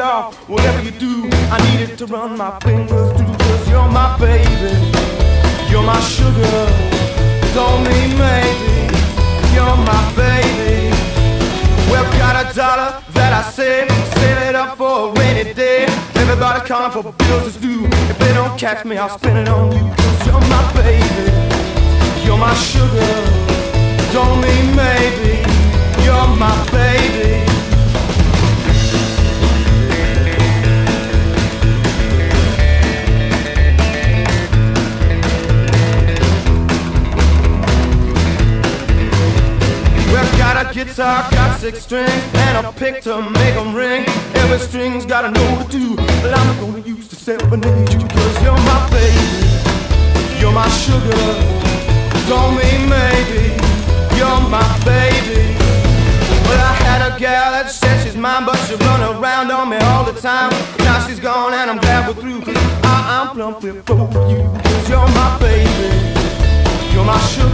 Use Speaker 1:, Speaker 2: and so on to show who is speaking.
Speaker 1: it off, whatever you do. I need it to run my fingers through, cause you're my baby. You're my sugar. Don't mean maybe. You're my baby. Well, got a dollar that I save, save it up for a rainy day. Everybody calling for bills to do. If they don't catch me, I'll spend it on you. Cause you're my baby. You're my sugar. Don't mean guitar, got six strings, and a pick to make 'em ring. Every string's got a note to do, but I'm gonna use to serenade you, cause you're my baby. You're my sugar, don't mean maybe. You're my baby. Well, I had a gal that said she's mine, but she run around on me all the time. Now she's gone, and I'm glad we're through, cause I, I'm plump for you, cause you're my baby. You're my sugar,